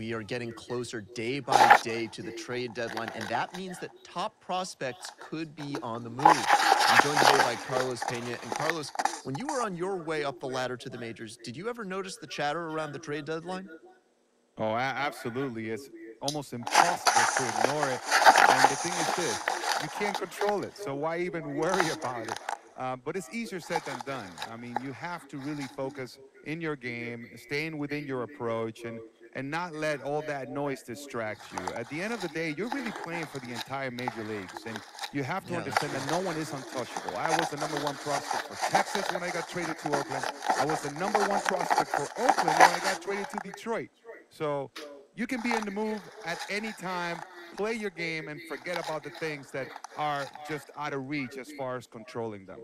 We are getting closer day by day to the trade deadline, and that means that top prospects could be on the move. I'm joined today by Carlos Pena. And Carlos, when you were on your way up the ladder to the majors, did you ever notice the chatter around the trade deadline? Oh, absolutely. It's almost impossible to ignore it. And the thing is this, you can't control it, so why even worry about it? Uh, but it's easier said than done. I mean, you have to really focus in your game, staying within your approach, and and not let all that noise distract you. At the end of the day, you're really playing for the entire major leagues, and you have to yeah. understand that no one is untouchable. I was the number one prospect for Texas when I got traded to Oakland. I was the number one prospect for Oakland when I got traded to Detroit. So you can be in the move at any time, play your game, and forget about the things that are just out of reach as far as controlling them.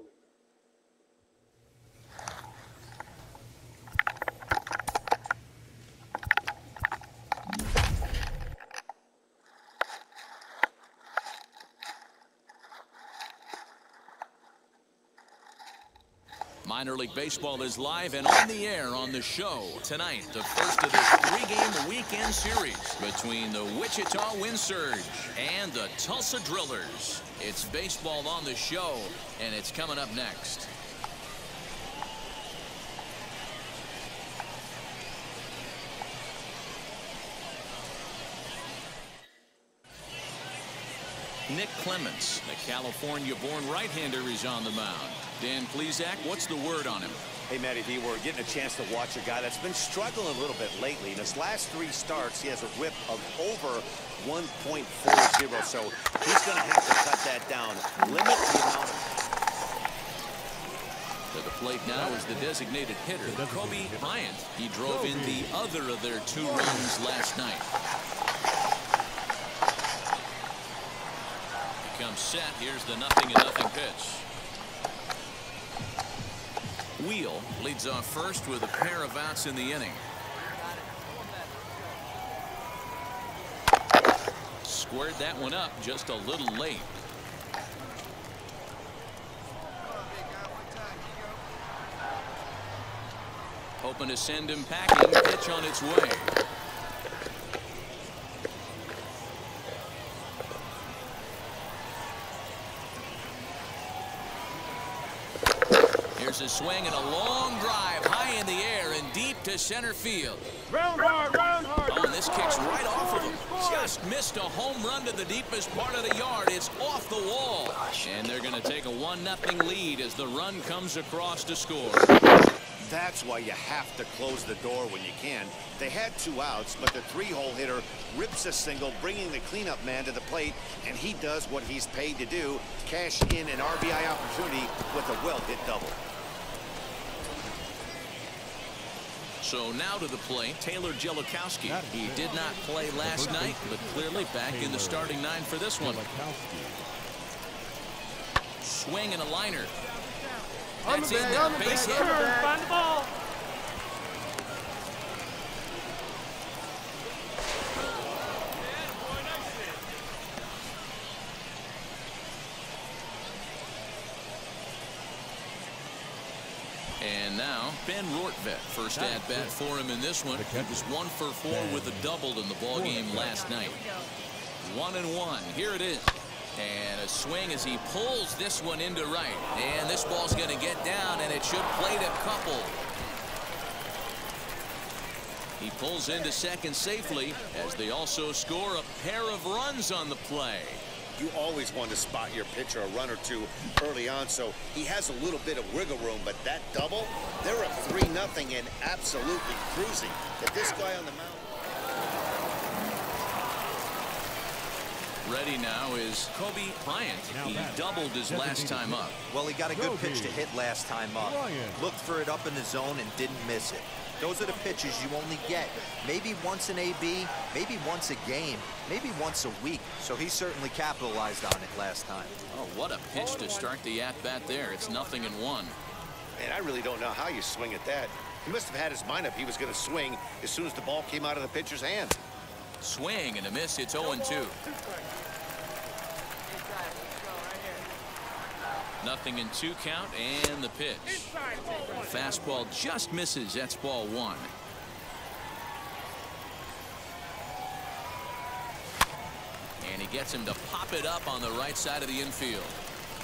Minor League Baseball is live and on the air on the show tonight. The first of this three-game weekend series between the Wichita Wind Surge and the Tulsa Drillers. It's baseball on the show, and it's coming up next. Nick Clements, the California-born right-hander, is on the mound. Dan Plesac, what's the word on him? Hey, Matty V, we're getting a chance to watch a guy that's been struggling a little bit lately. In his last three starts, he has a whip of over 1.40, so he's going to have to cut that down. Limit the amount of... To the plate now is the designated hitter, Kobe Bryant. He drove in the other of their two runs last night. Set. Here's the nothing and nothing pitch. Wheel leads off first with a pair of outs in the inning. Squared that one up just a little late. Hoping to send him packing. Pitch on its way. There's a swing and a long drive high in the air and deep to center field. Round hard, round hard. Oh, and this kicks right off of him. Just missed a home run to the deepest part of the yard. It's off the wall. And they're going to take a 1-0 lead as the run comes across to score. That's why you have to close the door when you can. They had two outs, but the three-hole hitter rips a single, bringing the cleanup man to the plate, and he does what he's paid to do, cash in an RBI opportunity with a well-hit double. So now to the plate, Taylor Jelukowski. He did not play last night, but clearly back in the starting nine for this one. Swing and a liner. That's in there. Base hit. Find the ball. And now, Ben Rortvedt, first at bat for him in this one. He was one for four with a double in the ball game last night. One and one. Here it is. And a swing as he pulls this one into right. And this ball's going to get down, and it should plate a couple. He pulls into second safely as they also score a pair of runs on the play you always want to spot your pitcher a run or two early on, so he has a little bit of wiggle room, but that double, they're up 3 nothing and absolutely cruising. Get this guy on the mound. Ready now is Kobe Bryant. He doubled his last time up. Well, he got a good pitch to hit last time up. Looked for it up in the zone and didn't miss it. Those are the pitches you only get. Maybe once an AB, maybe once a game, maybe once a week. So he certainly capitalized on it last time. Oh, what a pitch to start the at-bat there. It's nothing in one. And I really don't know how you swing at that. He must have had his mind up he was going to swing as soon as the ball came out of the pitcher's hand. Swing and a miss. It's 0-2. Nothing in two count and the pitch. Fastball just misses. That's ball one. And he gets him to pop it up on the right side of the infield.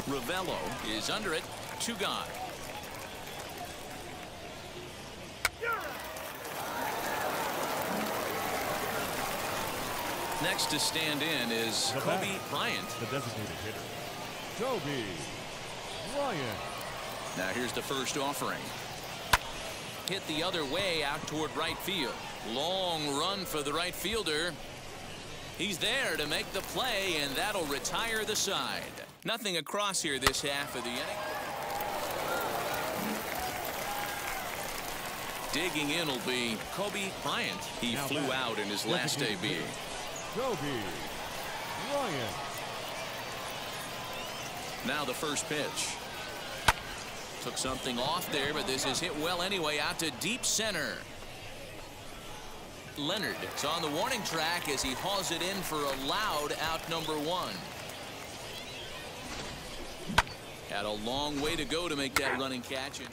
Ravelo is under it. Two gone. Next to stand in is Kobe. Bryant. The designated hitter, Kobe Bryant. Now here's the first offering. Hit the other way out toward right field. Long run for the right fielder. He's there to make the play, and that'll retire the side. Nothing across here this half of the inning. Digging in will be Kobe Bryant. He Now flew out in his last hitter, Kobe Bryant. Now the first pitch. Took something off there, but this is hit well anyway out to deep center. Leonard is on the warning track as he hauls it in for a loud out number one. Had a long way to go to make that running catch. And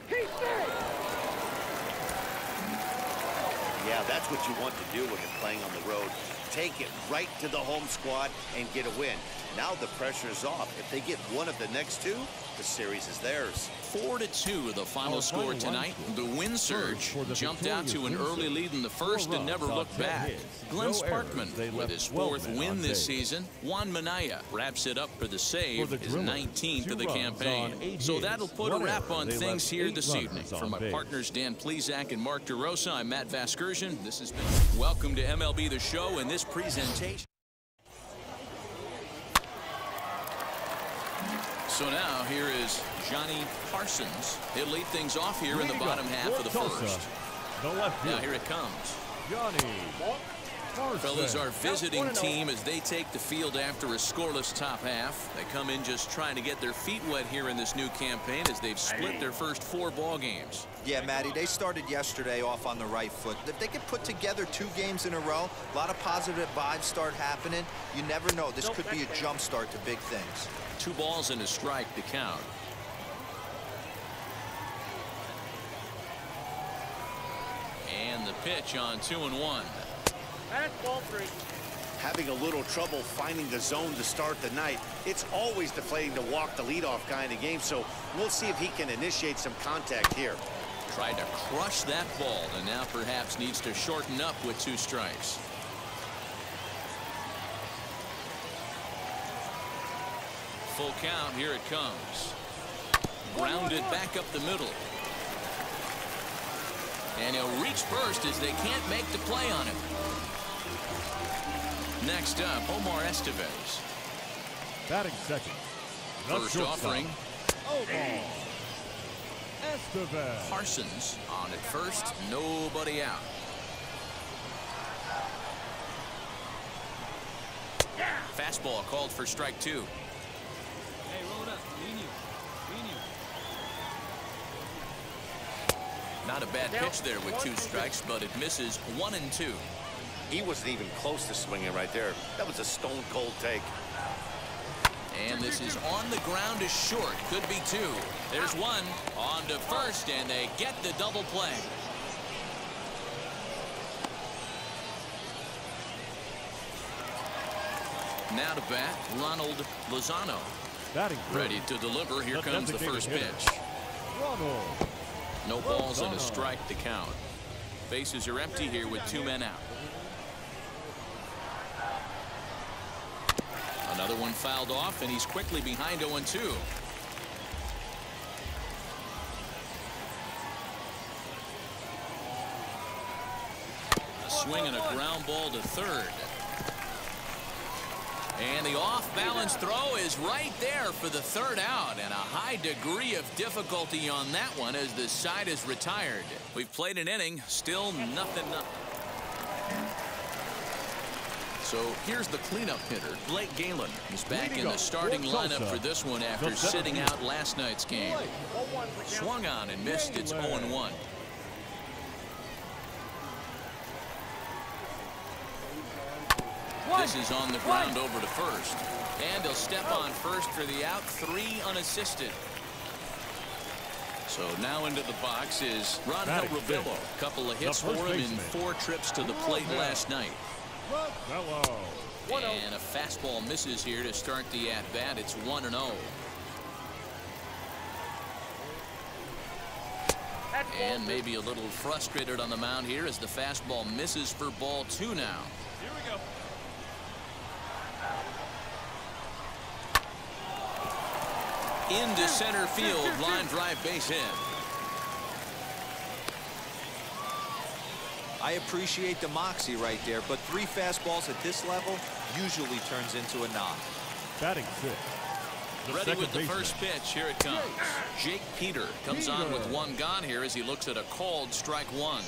Yeah, that's what you want to do when you're playing on the road. Take it right to the home squad and get a win. Now the pressure's off. If they get one of the next two, the series is theirs. Four to two, the final score tonight. The Wind Surge jumped out to an early lead in the first and never looked back. Glenn. Sparkman with his fourth win this season. Juan Minaya wraps it up for the save, his 19th of the campaign. So that'll put a wrap on things here this evening. From my partners Dan Plesac and Mark DeRosa, I'm Matt Vasgersian. This has been Welcome to MLB The Show and this presentation. So now here is Johnny Parsons. He'll lead things off here in the bottom off half of the Tulsa, first. The left Now here it comes. Johnny Parsons. Fellas, our visiting oh. team as they take the field after a scoreless top half. They come in just trying to get their feet wet here in this new campaign as they've split their first four ball games. Yeah, Matty, they started yesterday off on the right foot. If they could put together two games in a row, a lot of positive vibes start happening. You never know. This could be a jump start to big things. Two balls and a strike to count. And the pitch on two and one. That's ball three. Having a little trouble finding the zone to start the night. It's always deflating to walk the leadoff guy in the game, so we'll see if he can initiate some contact here. Tried to crush that ball and now perhaps needs to shorten up with two strikes. Full count. Here it comes. Grounded back up the middle. And he'll reach first as they can't make the play on him. Next up, Omar Estevez. Batting second. The First offering, Omar Estevez. Parsons on at first. Nobody out. Fastball called for strike two. Hey, roll it up. Lean you. Lean you. Not a bad pitch there with two strikes, but it misses one and two. He wasn't even close to swinging right there. That was a stone cold take. And this is on the ground is short. Could be two. There's one on to first, and they get the double play. Now to bat, Ronald Lozano. Batting. Ready to deliver. Here comes the first pitch. Ronald. No balls and a strike to count. Bases are empty here with two men out. Another one fouled off, and he's quickly behind 0 2. A swing and a ground ball to third. And the off-balance throw is right there for the third out, and a high degree of difficulty on that one as the side is retired. We've played an inning, still nothing. nothing. So here's the cleanup hitter, Blake Galen. He's back in the starting lineup for this one after sitting out last night's game. Swung on and missed. It's 0 Galen. 1. This is on the ground over to first. And he'll step on first for the out. Three unassisted. So now into the box is Ronald Batting Ravelo. fifth. Couple of hits for him in four trips to the plate Ronald last night. And a fastball misses here to start the at bat. It's 1 and 0. And maybe a little frustrated on the mound here as the fastball misses for ball two now. Here we go. Into center field, line drive base hit. I appreciate the moxie right there, but three fastballs at this level usually turns into a knock. Batting six. The Ready with the baseman. first pitch. Here it comes. Jake Peter comes on with one gone here as he looks at a called strike one.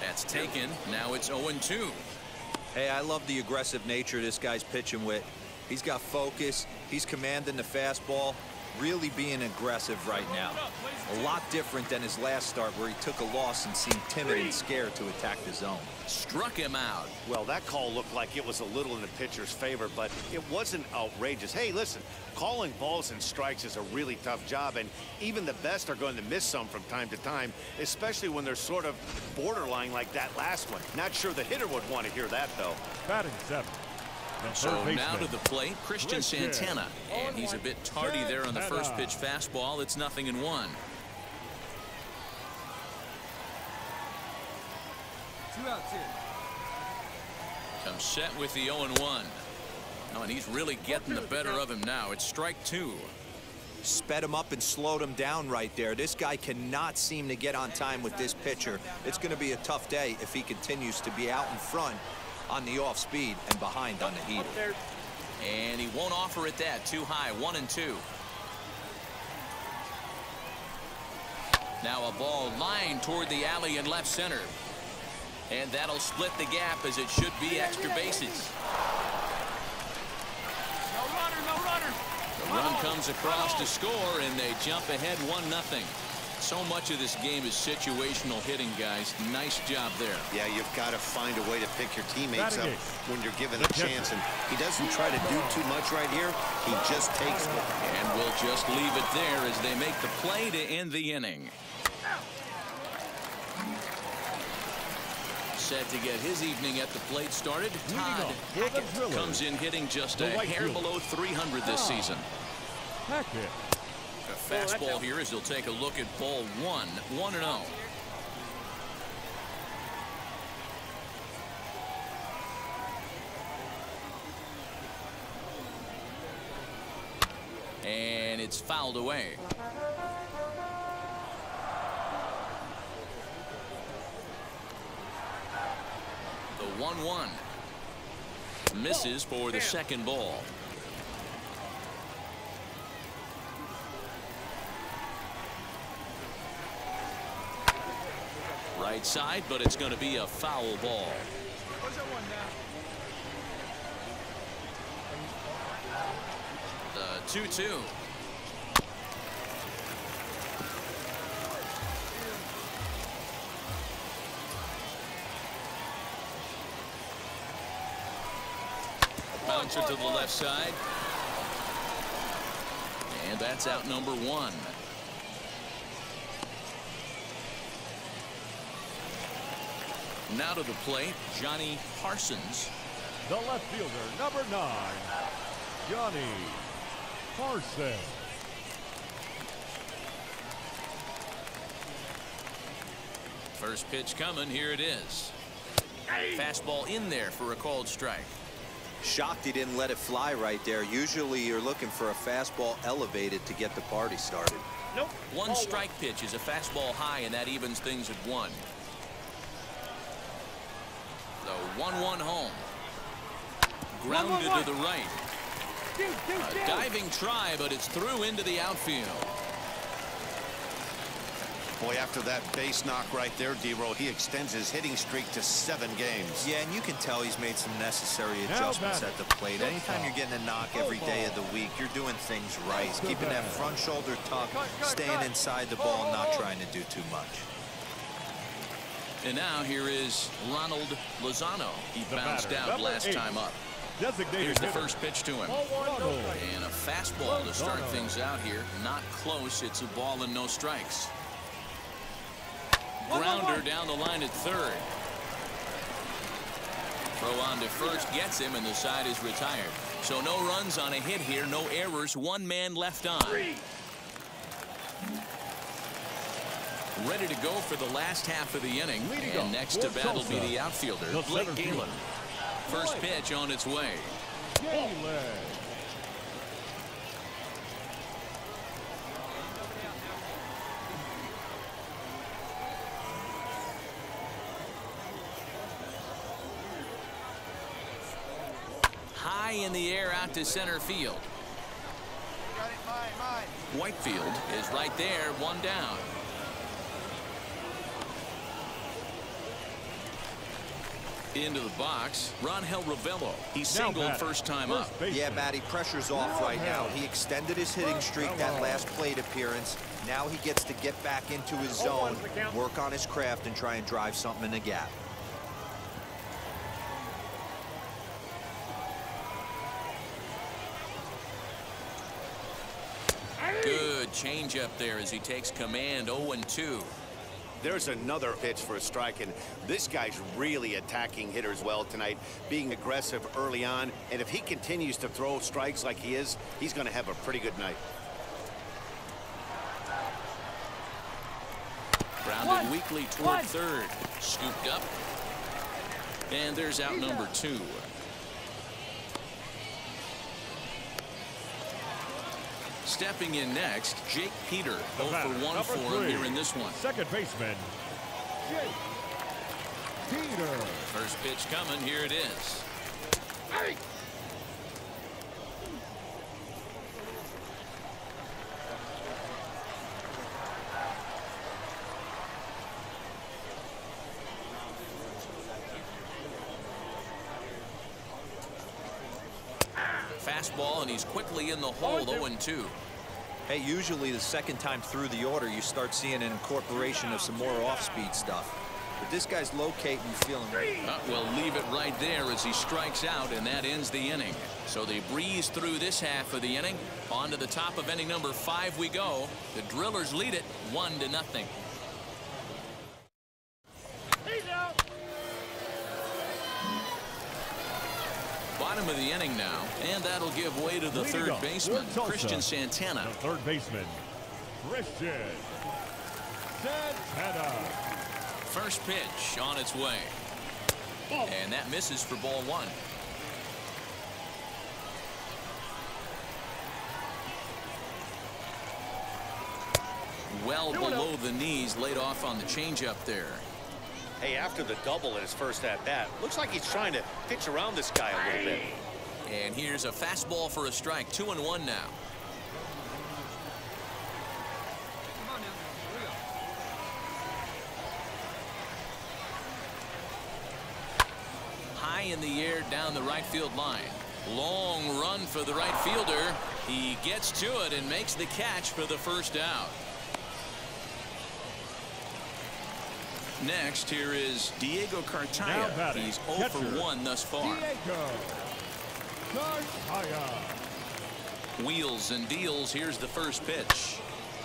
That's taken. Now it's 0 2. Hey, I love the aggressive nature this guy's pitching with. He's got focus. He's commanding the fastball. Really being aggressive right now. A lot different than his last start where he took a loss and seemed timid and scared to attack the zone. Struck him out. Well, that call looked like it was a little in the pitcher's favor, but it wasn't outrageous. Hey, listen, calling balls and strikes is a really tough job, and even the best are going to miss some from time to time, especially when they're sort of borderline like that last one. Not sure the hitter would want to hear that, though. Batting seven. The So now to the plate, Christian Christian Santana. And he's a bit tardy there on the first pitch fastball. It's nothing in one. Two outs here. Comes set with the 0 1. Oh, and he's really getting the better of him now. It's strike two. Sped him up and slowed him down right there. This guy cannot seem to get on time with this pitcher. It's going to be a tough day if he continues to be out in front on the off speed and behind on the heater. And he won't offer it that. Too high. One and two. Now a ball lined toward the alley in left center. And that'll split the gap as it should be extra bases. No runner, no runner. The run oh, comes across oh. to score, and they jump ahead 1 nothing. So much of this game is situational hitting, guys. Nice job there. Yeah, you've got to find a way to pick your teammates up when you're given a chance, and he doesn't try to do too much right here. He just takes it. And we'll just leave it there as they make the play to end the inning. Set to get his evening at the plate started. Todd Leading Hackett comes in hitting just a The hair fielder. below 300 this season. Heck Hackett. A fastball here as he'll take a look at ball one, 1 and oh. 0. And it's fouled away. The 1 1 misses for the second ball. Right side, but it's going to be a foul ball. The 2 2. Bouncer to the left side. And that's out number one. Now to the plate, Johnny Parsons. The left fielder, number nine, Johnny Parsons. First pitch coming. Here it is. Fastball in there for a called strike. Shocked he didn't let it fly right there. Usually you're looking for a fastball elevated to get the party started. Nope. One strike pitch is a fastball high, and that evens things at one. The 1 1 home. Grounded to the right. A diving try, but it's through into the outfield. Boy, after that base knock right there, D-Row, he extends his hitting streak to seven games. Yeah, and you can tell he's made some necessary adjustments at the plate. Anytime you're getting a knock every day of the week, you're doing things right. He's keeping that front shoulder tucked, staying inside the ball, not trying to do too much. And now here is Ronald Lozano. He The bounced batter, out number last eight. time up. Designated Here's the hitter. first pitch to him. And a fastball to start things out here. Not close. It's a ball and no strikes. Grounder down the line at third. Throw on to first gets him, and the side is retired. So no runs on a hit here, no errors, one man left on. Ready to go for the last half of the inning. And next to bat will be the outfielder, Blake Galen. First pitch on its way. Galen. High in the air out to center field. Whitefield is right there, one down. Into the box, Rangel Ravelo. He singled batting, first time first up. baseman. Yeah, Matty, pressure's off right now. He extended his hitting streak that last plate appearance. Now he gets to get back into his zone, work on his craft, and try and drive something in the gap. Good changeup there as he takes command 0-2. There's another pitch for a strike, and this guy's really attacking hitters well tonight, being aggressive early on. And if he continues to throw strikes like he is, he's going to have a pretty good night. Grounded weakly toward third. Scooped up. And there's out number two. Stepping in next, Jake Peter. 0 batter, for 1 number for him here in this one. Second baseman, Jake Peter. First pitch coming. Here it is. Fastball, and he's quickly in the hole, 0-2. Hey, usually the second time through the order, you start seeing an incorporation of some more off-speed stuff. But this guy's locating, feeling Uh, we'll leave it right there as he strikes out, and that ends the inning. So they breeze through this half of the inning. On to the top of inning number five we go. The Drillers lead it one to nothing. Bottom of the inning now, and that'll give way to the Leading third baseman, Christian Santana. The third baseman, Christian Santana. First pitch on its way. And that misses for ball one. Well below the knees, laid off on the changeup there. Hey, after the double in his first at-bat, looks like he's trying to pitch around this guy a little bit. And here's a fastball for a strike. Two and one now. High in the air down the right field line. Long run for the right fielder. He gets to it and makes the catch for the first out. Next, here is Diego Cartaya. He's 0 for 1 thus far. Diego Cartaya. Wheels and deals. Here's the first pitch.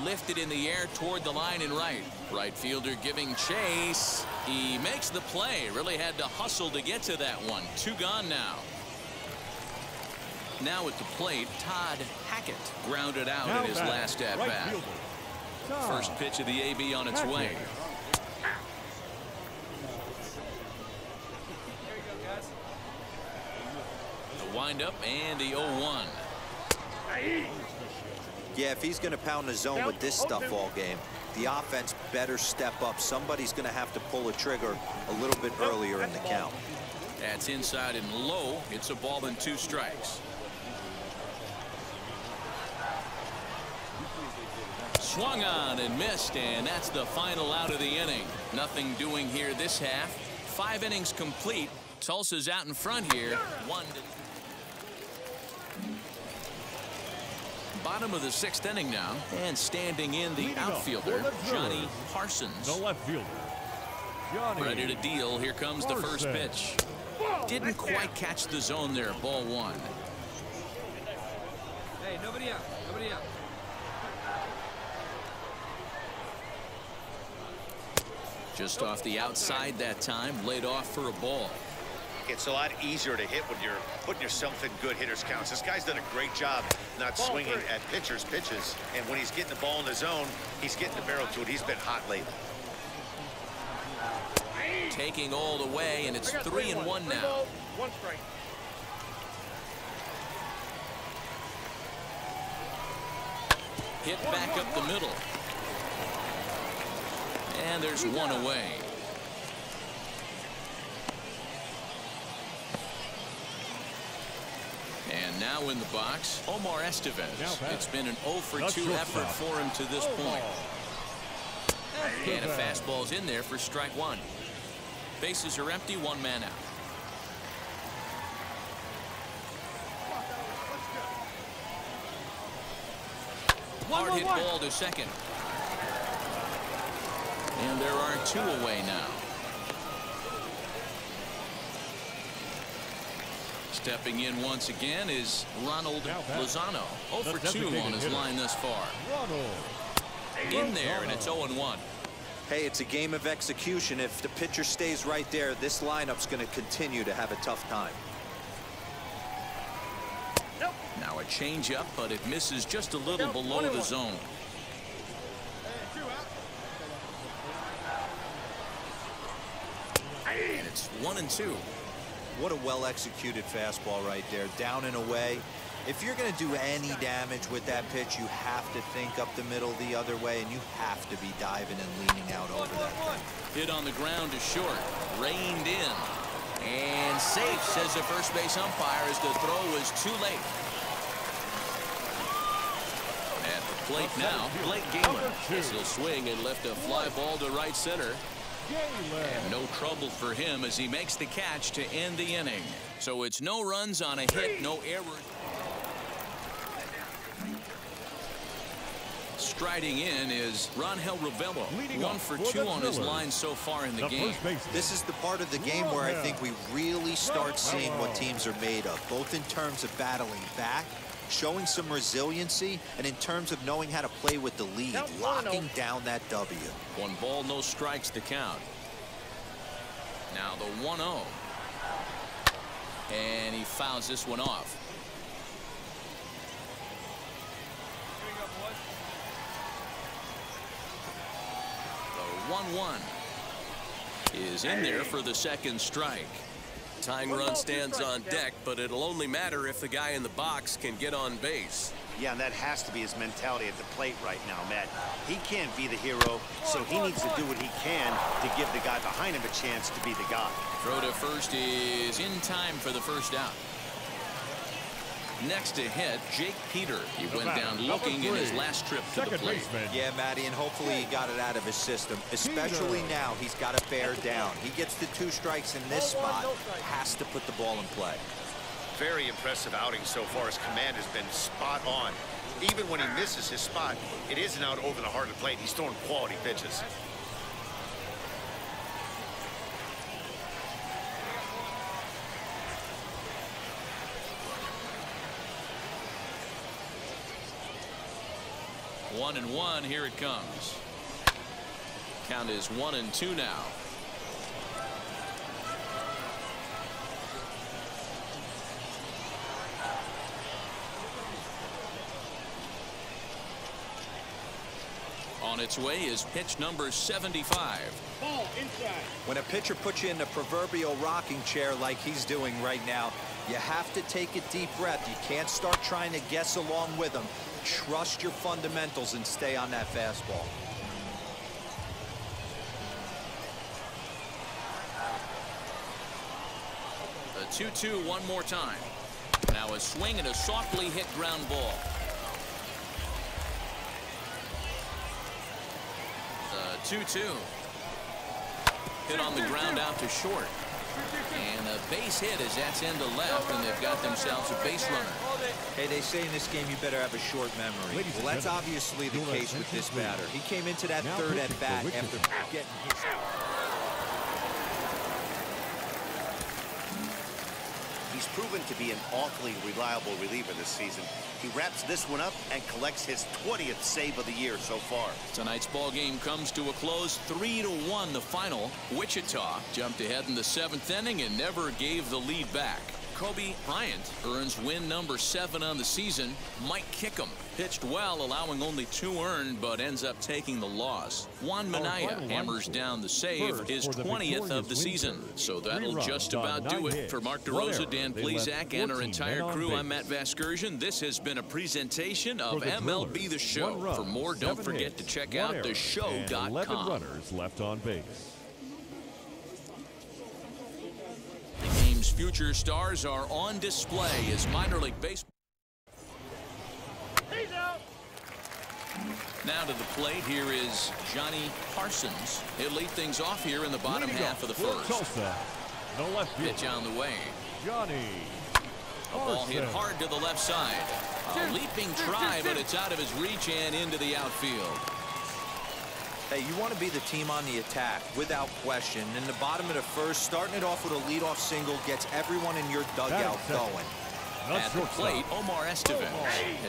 Lifted in the air toward the line and right. Right fielder giving chase. He makes the play. Really had to hustle to get to that one. Two gone now. Now at the plate, Todd Hackett grounded out Now in his last at right bat. fielder, First pitch of the AB on its way. Hackett. There you go, guys. The windup and the 0-1. Yeah, if he's going to pound the zone with this stuff all game, the offense better step up. Somebody's going to have to pull a trigger a little bit earlier in the count. That's inside and low. It's a ball and two strikes. Swung on and missed, and that's the final out of the inning. Nothing doing here this half. Five innings complete. Tulsa's out in front here. One to Bottom of the sixth inning now, and standing in the Leading off outfielder, the Johnny Parsons. The left fielder, Johnny Ready to deal. Here comes the first pitch. Didn't quite catch the zone there. Ball one. Hey, nobody out. Nobody out. Just off the outside that time, laid off for a ball. It's a lot easier to hit when you're putting yourself in good hitters counts. This guy's done a great job not swinging at pitchers' pitches. And when he's getting the ball in the zone, he's getting the barrel to it. He's been hot lately. Taking all the way, and it's three and one now. One strike. Hit back up the middle. And there's one away. And now in the box, Omar Estevez. It's been an 0 for 2 effort for him to this point. And a fastball's in there for strike one. Bases are empty, one man out. Hard hit ball to second. And there are two away now. Stepping in once again is Ronald Lozano. 0 for 2 on his line thus far. In there, and it's 0 1. Hey, it's a game of execution. If the pitcher stays right there, this lineup's going to continue to have a tough time. Now a changeup, but it misses just a little below the zone. It's one and two. What a well-executed fastball right there, down and away. If you're going to do any damage with that pitch, you have to think up the middle the other way, and you have to be diving and leaning out over that thing. Hit on the ground to short. Reined in. And safe, says the first base umpire, as the throw was too late. At the plate now, Blake Galen. As he'll swing and lift a fly ball to right center. And no trouble for him as he makes the catch to end the inning. So it's no runs on a hit, no errors. Striding in is Rangel Ravelo. One for two on his line so far in the game. This is the part of the game where I think we really start seeing what teams are made of, both in terms of battling back, showing some resiliency, and in terms of knowing how to play with the lead, locking oh. down that W. One ball, no strikes to count. Now the 1-0. And he fouls this one off. The 1-1 is in there for the second strike. Tying run stands on deck, but it'll only matter if the guy in the box can get on base. Yeah, and that has to be his mentality at the plate right now, Matt. He can't be the hero, so he needs to do what he can to give the guy behind him a chance to be the guy. Throw to first is in time for the first out. Next to hit, Jake Peter. He went down looking in his last trip to the plate. Yeah, Matty, and hopefully he got it out of his system. Especially now, he's got to bear down. He gets the two strikes in this spot, has to put the ball in play. Very impressive outing so far. His command has been spot on. Even when he misses his spot, it isn't out over the heart of the plate. He's throwing quality pitches. One and one, here it comes. Count is one and two now. On its way is pitch number 75. Ball inside. When a pitcher puts you in the proverbial rocking chair like he's doing right now, you have to take a deep breath. You can't start trying to guess along with him. Trust your fundamentals and stay on that fastball. The 2-2 one more time. Now a swing and a softly hit ground ball. The 2-2. Hit on the ground out to short. And a base hit as that's into left, and they've got themselves a base runner. Hey, they say in this game you better have a short memory. Well, that's obviously the case with this batter. He came into that third at bat after getting his. He's proven to be an awfully reliable reliever this season. He wraps this one up and collects his 20th save of the year so far. Tonight's ball game comes to a close, three to one. The final. Wichita jumped ahead in the seventh inning and never gave the lead back. Kobe Bryant earns win number seven on the season. Mike Kickham pitched well, allowing only two earned, but ends up taking the loss. Juan Minaya hammers down the save, his 20th of the season. So that'll just about do it. For Mark DeRosa, Dan Plesac, and our entire crew, I'm Matt Vasgersian. This has been a presentation of MLB The Show. For more, don't forget to check out theshow.com. 11 runners left on base. The game's future stars are on display as minor league baseball. Now to the plate, here is Johnny Parsons. He'll lead things off here in the bottom Leading half of the first. Tulsa, the left Pitch on the way. Johnny A ball hit hard to the left side. A leaping try, but it's out of his reach and into the outfield. Hey, you want to be the team on the attack, without question. In the bottom of the first, starting it off with a leadoff single gets everyone in your dugout going. At the plate, Omar Estevez,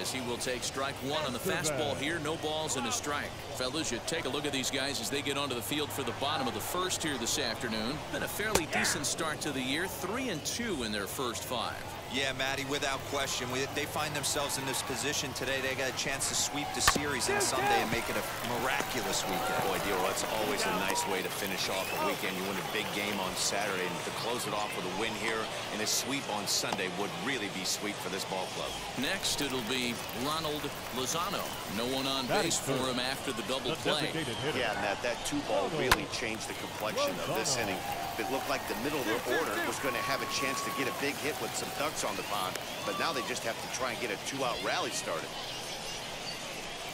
as he will take strike one on the fastball here. No balls and a strike. Fellas, you take a look at these guys as they get onto the field for the bottom of the first here this afternoon. Been a fairly decent start to the year, three and two in their first five. Yeah, Matty, without question. We, they find themselves in this position today. They got a chance to sweep the series on Sunday and make it a miraculous weekend. Boy, Dero, that's always a nice way to finish off a weekend. You win a big game on Saturday, and to close it off with a win here and a sweep on Sunday would really be sweet for this ball club. Next, it'll be Ronald Lozano. No one on That base for him after the double play. Yeah, Matt, that two ball really changed the complexion of this inning. It looked like the middle of the order was going to have a chance to get a big hit with some ducks on the pond, but now they just have to try and get a two-out rally started.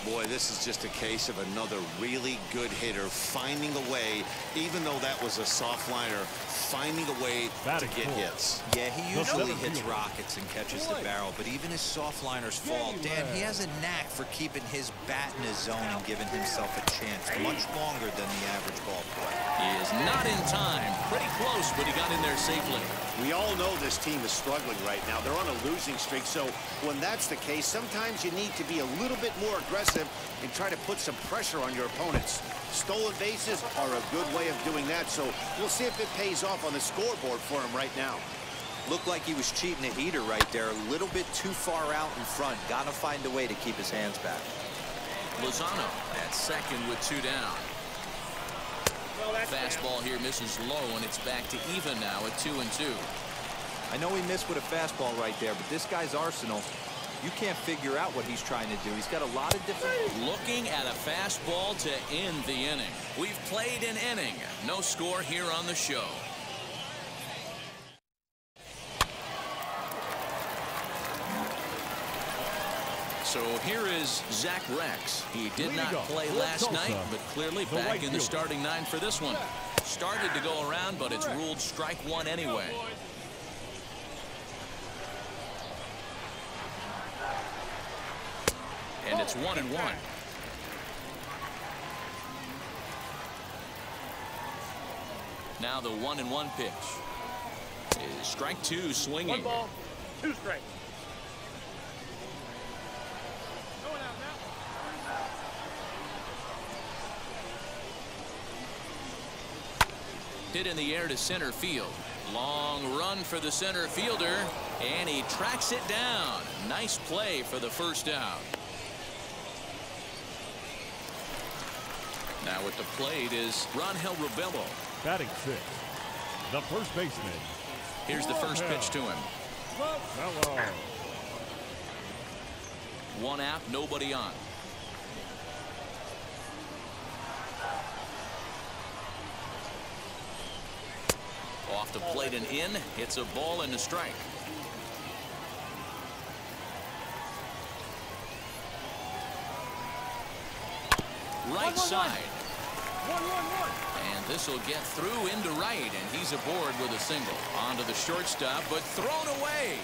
Boy, this is just a case of another really good hitter finding a way, even though that was a soft liner, finding a way to get fourth. hits. Yeah, he usually hits rockets and catches the barrel, but even his soft liners fall. Dan, he has a knack for keeping his bat in his zone and giving himself a chance much longer than the average ball player. He is not in time. Pretty close, but he got in there safely. We all know this team is struggling right now. They're on a losing streak, so when that's the case, sometimes you need to be a little bit more aggressive and try to put some pressure on your opponents. Stolen bases are a good way of doing that, so we'll see if it pays off on the scoreboard for him right now. Looked like he was cheating a heater right there, a little bit too far out in front. Got to find a way to keep his hands back. Lozano at second with two down. Fastball here misses low, and it's back to even now at two and two. I know he missed with a fastball right there, but this guy's arsenal, you can't figure out what he's trying to do. He's got a lot of different... Looking at a fastball to end the inning. We've played an inning. No score here on the show. So here is Zach Reks. He did not play last night, but clearly back in the starting nine for this one. Started to go around, but it's ruled strike one anyway. And it's one and one. Now the one and one pitch is strike two swinging. One ball, two strikes. Going out now. Hit in the air to center field. Long run for the center fielder, and he tracks it down. Nice play for the first out. Now at the plate is Rangel Ravelo. Batting six, the first baseman, Here's the first pitch to him. Fellow. One out, nobody on. Off the plate and in. It's a ball and a strike. Right side. And this will get through into right, and he's aboard with a single. Onto the shortstop, but thrown away.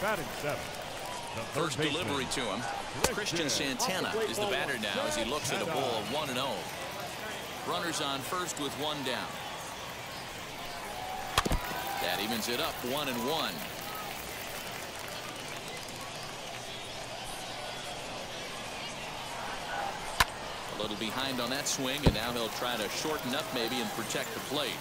Batting seven, First delivery to him. Christian Santana is the batter now as he looks at a ball 1 0. Runners on first with one down. That evens it up 1 and 1. A little behind on that swing, and now he'll try to shorten up maybe and protect the plate.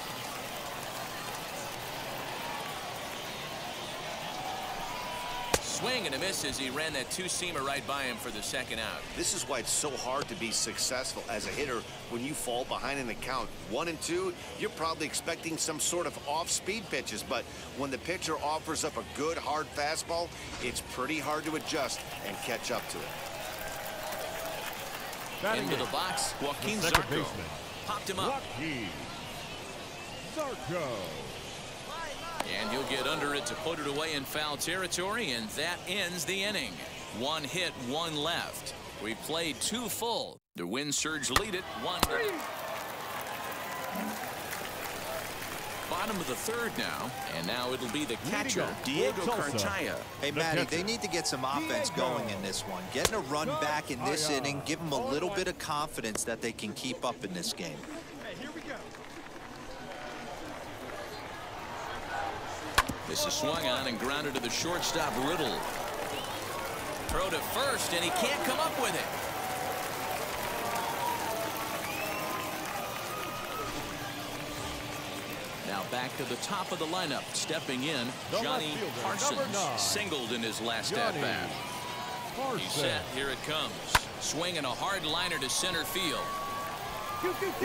Swing and a miss as he ran that two-seamer right by him for the second out. This is why it's so hard to be successful as a hitter when you fall behind in the count. One and two, you're probably expecting some sort of off-speed pitches, but when the pitcher offers up a good hard fastball, it's pretty hard to adjust and catch up to it. Batting Into in, the box, Joaquin the Zarco. baseman, Popped him up. Joaquin Zarco. And he'll get under it to put it away in foul territory, and that ends the inning. One hit, one left. We played two full. The wind surge lead it one. Bottom of the third now, and now it'll be the catcher, Diego Tulsa. Cartaya. Hey, The Matty, they need to get some offense going in this one. Getting a run back in this inning, give them a little bit of confidence that they can keep up in this game. This is swung on and grounded to the shortstop, Riddle. Throw to first, and he can't come up with it. Now back to the top of the lineup. Stepping in, Johnny Parsons. Singled in his last at-bat. He's set. Here it comes. Swinging a hard liner to center field.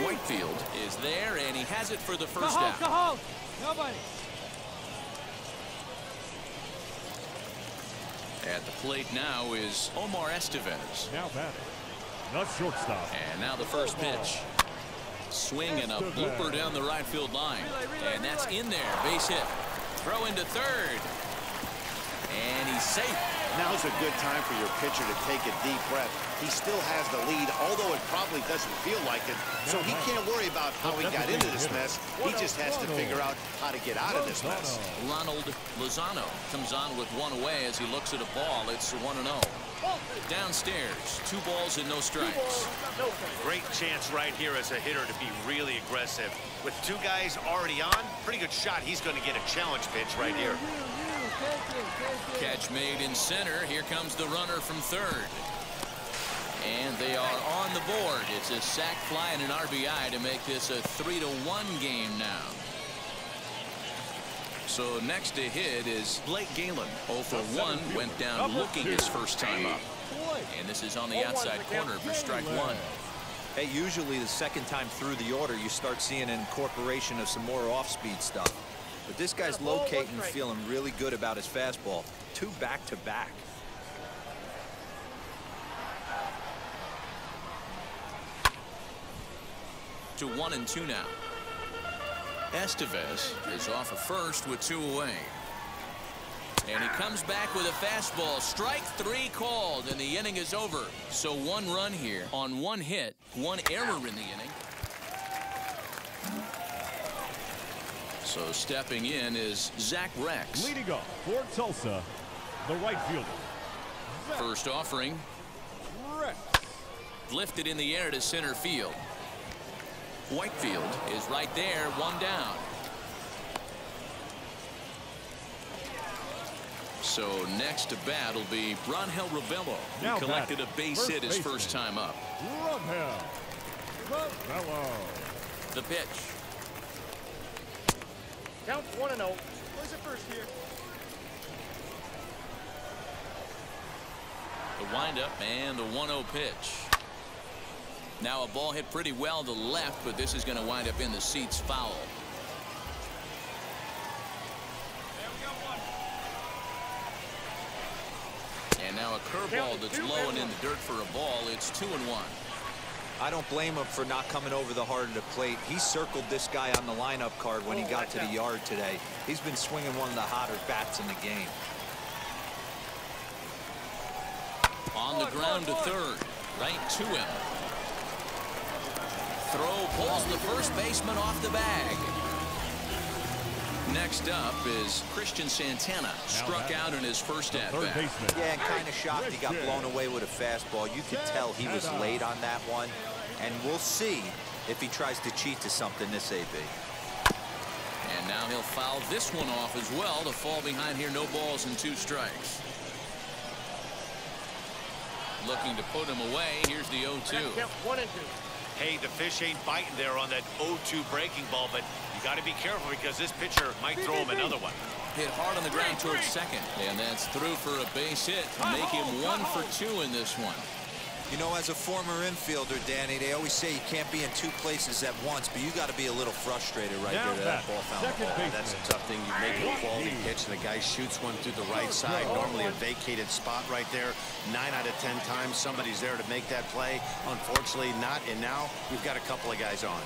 Whitefield is there, and he has it for the first out. Nobody. At the plate now is Omar Estevez. Now batting. The shortstop. And now the first pitch. Swing and a blooper down the right field line. And that's in there. Base hit. Throw into third. And he's safe. Now's a good time for your pitcher to take a deep breath. He still has the lead, although it probably doesn't feel like it. So he can't worry about how he got into this mess. He just has to figure out how to get out of this mess. Ronald Lozano comes on with one away as he looks at a ball. It's 1 0. Downstairs, two balls and no strikes. Great chance right here as a hitter to be really aggressive. With two guys already on, pretty good shot. He's going to get a challenge pitch right here. Catch made in center. Here comes the runner from third. And they are on the board. It's a sac fly and an RBI to make this a 3 to 1 game now. So next to hit is Blake Galen. 0 for 1 went down looking his first time up. And this is on the outside corner for strike one. Hey, usually the second time through the order, you start seeing an incorporation of some more off-speed stuff. But this guy's locating and feeling really good about his fastball. Two back-to-back. To one and two now. Estevez is off of first with two away. And he comes back with a fastball. Strike three called, and the inning is over. So one run here on one hit, one error in the inning. So stepping in is Zach Reks. Leading off for Tulsa, the right fielder, First offering Reks. lifted in the air to center field. Whitefield is right there, one down. So next to bat will be Rangel Ravelo, who Now collected a base first hit his baseman. first time up. Rumhell. Fellow. The pitch. Count one and zero. Where's it first here? The windup and the 1-0 pitch. Now a ball hit pretty well to the left, but this is going to wind up in the seats foul. And now a curveball that's low and in the dirt for a ball. It's two and one. I don't blame him for not coming over the heart of the plate. He circled this guy on the lineup card when he got to the yard today. He's been swinging one of the hotter bats in the game. On the ground to third. Right to him. Throw pulls the first baseman off the bag. Next up is Christian Santana. Struck out in his first at bat. baseman. Yeah, and kind of shocked he got blown away with a fastball. You could tell he was late on that one. And we'll see if he tries to cheat to something this AB. And now he'll foul this one off as well to fall behind here. No balls and two strikes. Looking to put him away. Here's the 0-2. Hey, the fish ain't biting there on that 0-2 breaking ball, but you got to be careful because this pitcher might throw him another one. Hit hard on the ground towards second. And that's through for a base hit make him one for two in this one. You know, as a former infielder, Danny, they always say you can't be in two places at once, but you got to be a little frustrated right Now there to that ball foul. second Oh, that's a tough thing. You make a quality pitch, and the guy shoots one through the right side. Normally a vacated spot right there. Nine out of ten times somebody's there to make that play. Unfortunately, not. And now we've got a couple of guys on.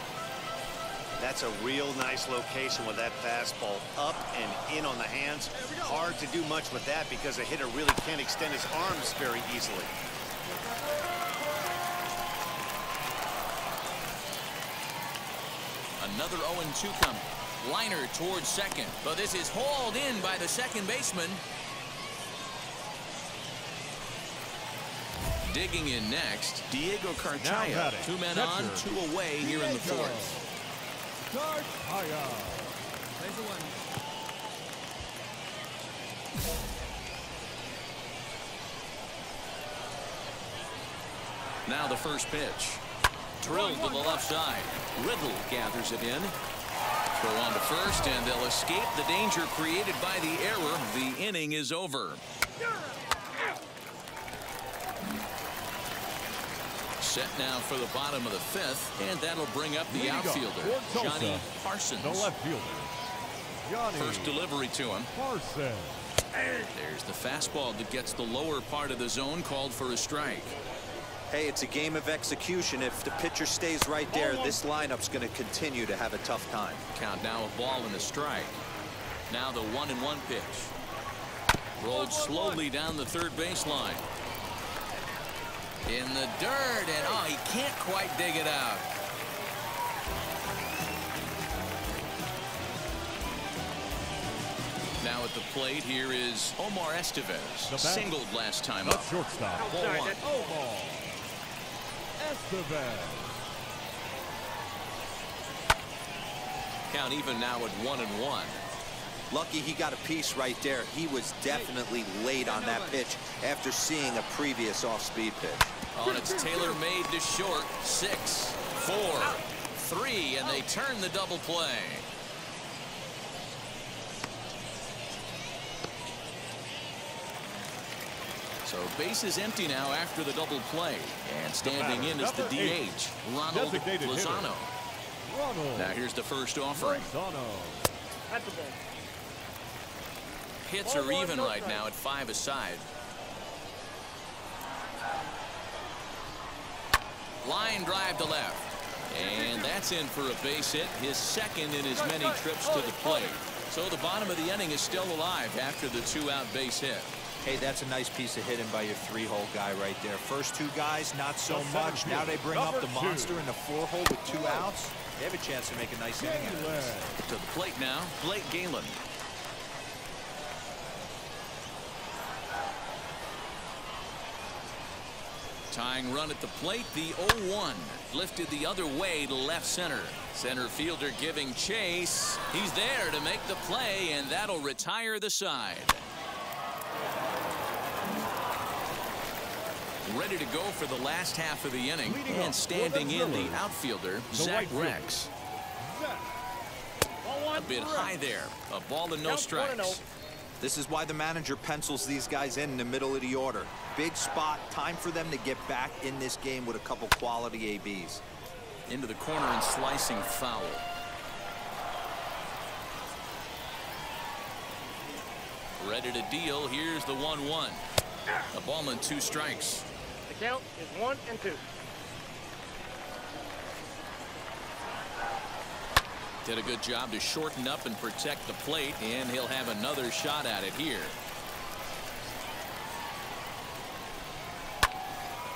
That's a real nice location with that fastball up and in on the hands. Hard to do much with that because a hitter really can't extend his arms very easily. Another 0-2 coming. Liner towards second. But this is hauled in by the second baseman. Digging in next, Diego Now Cartaya. batting, Two men catcher, on, two away here in the Diego. Fourth. Cartaya. There's the one. Now the first pitch. Drilled to the left side. Riddle gathers it in. Throw on to first, and they'll escape the danger created by the error. The inning is over. Set now for the bottom of the fifth, and that'll bring up the outfielder, for Johnny Parsons. The left fielder. Johnny First delivery to him. Parsons. There's the fastball that gets the lower part of the zone called for a strike. Hey, it's a game of execution. If the pitcher stays right there, this lineup's going to continue to have a tough time. Count now a ball and a strike. Now the one and one pitch. Rolled slowly down the third baseline. In the dirt, and oh, he can't quite dig it out. Now at the plate, here is Omar Estevez. The. Singled last time The up. shortstop. Ball one. Omar. Estevez. Count even now at one and one. Lucky he got a piece right there. He was definitely late on that pitch after seeing a previous off-speed pitch. On its tailor made to short. Six, four, three, and they turn the double play. So base is empty now after the double play. And standing in is the DH, Ronald designated. Lozano. Ronald. Now here's the first offering. Hits are even right now at five aside. Line drive to left. And that's in for a base hit, his second in as many trips to the plate. So the bottom of the inning is still alive after the two-out base hit. Hey, that's a nice piece of hitting by your three-hole guy right there. First two guys, not so much. Now they bring up the monster in the four-hole with two outs. They have a chance to make a nice inning out of this. To the plate now, Blake Galen. Tying run at the plate, the 0-1. Lifted the other way to left center. Center fielder giving chase. He's there to make the play, and that'll retire the side. Ready to go for the last half of the inning. Leading And standing in the outfielder, The Zach. Reks. A bit high there. A ball and no strikes. This is why the manager pencils these guys in in the middle of the order. Big spot, time for them to get back in this game with a couple quality ABs. Into the corner and slicing foul. Ready to deal. Here's the 1-1. A ball and two strikes. The count is one and two. Did a good job to shorten up and protect the plate, and he'll have another shot at it here.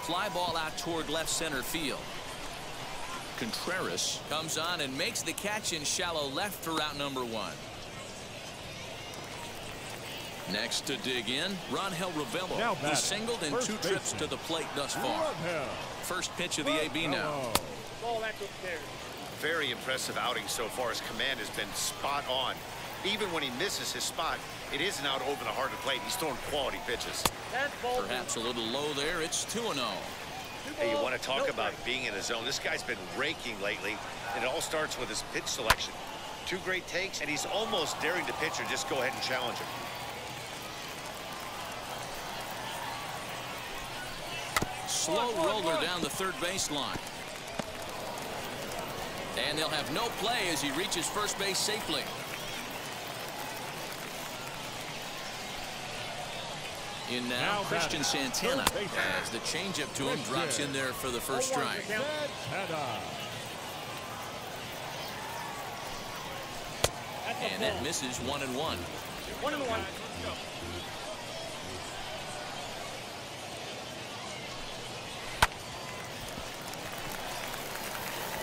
Fly ball out toward left center field. Contreras comes on and makes the catch in shallow left for out number one. Next to dig in, Rangel Ravelo. Now He singled in first two trips baseman. to the plate thus far. First pitch of the AB now. Ball that took care. Very impressive outing so far. His command has been spot on. Even when he misses his spot, it isn't out over the heart of the plate. He's throwing quality pitches. That's ball two. Perhaps a little low there. It's 2 0. Hey, you want to talk about being in a zone. This guy's been raking lately, and it all starts with his pitch selection. Two great takes, and he's almost daring the pitcher just go ahead and challenge him. Slow roller down the third baseline. And they'll have no play as he reaches first base safely. In now, Now Christian batting, Santana as the changeup to him drops in there for the first strike. Santana. That's a And that misses one and one. One and one.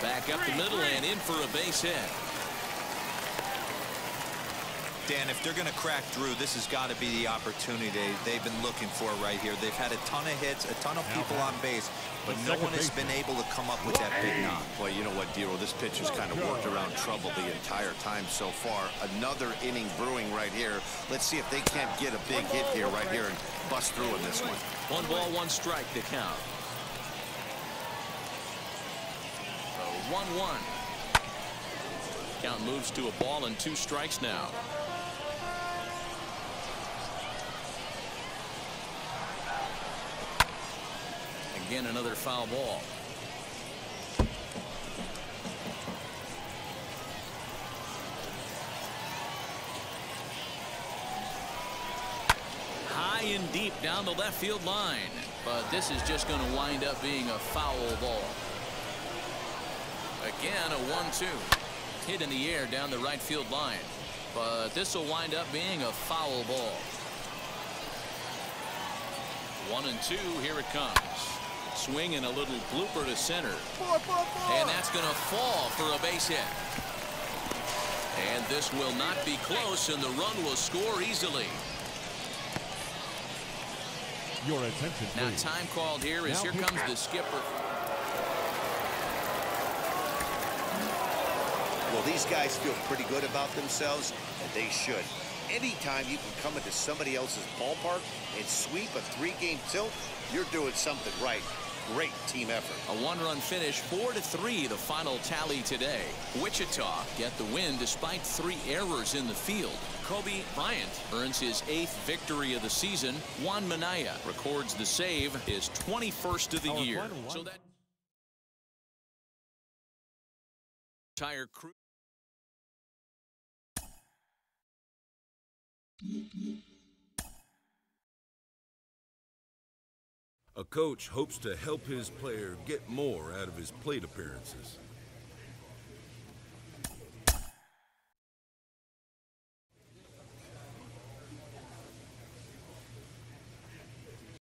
Back up the middle and in for a base hit. Dan, if they're going to crack Drew, this has got to be the opportunity they've been looking for right here. They've had a ton of hits, a ton of people on base, but no one has been able to come up with that big knock. Well, you know what, Dero? This pitch has kind of worked around trouble the entire time so far. Another inning brewing right here. Let's see if they can't get a big hit here, right here, and bust through in this one. One ball, one strike to count. 1-1. Count moves to a ball and two strikes now. Again, another foul ball. High and deep down the left field line. But this is just going to wind up being a foul ball. Again, a 1-2. Hit in the air down the right field line. But this will wind up being a foul ball. One and two, here it comes. Swing and a little blooper to center. And that's going to fall for a base hit. And this will not be close, and the run will score easily. Your attention, please. Now time called here is Now here comes the skipper. Well, these guys feel pretty good about themselves, and they should. Anytime you can come into somebody else's ballpark and sweep a three-game tilt, you're doing something right. Great team effort. A one-run finish, four to three, the final tally today. Wichita get the win despite three errors in the field. Kobe Bryant earns his eighth victory of the season. Juan Minaya records the save, his 21st of the Our year. So that entire crew. A coach hopes to help his player get more out of his plate appearances.